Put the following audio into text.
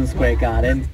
Madison Square Garden.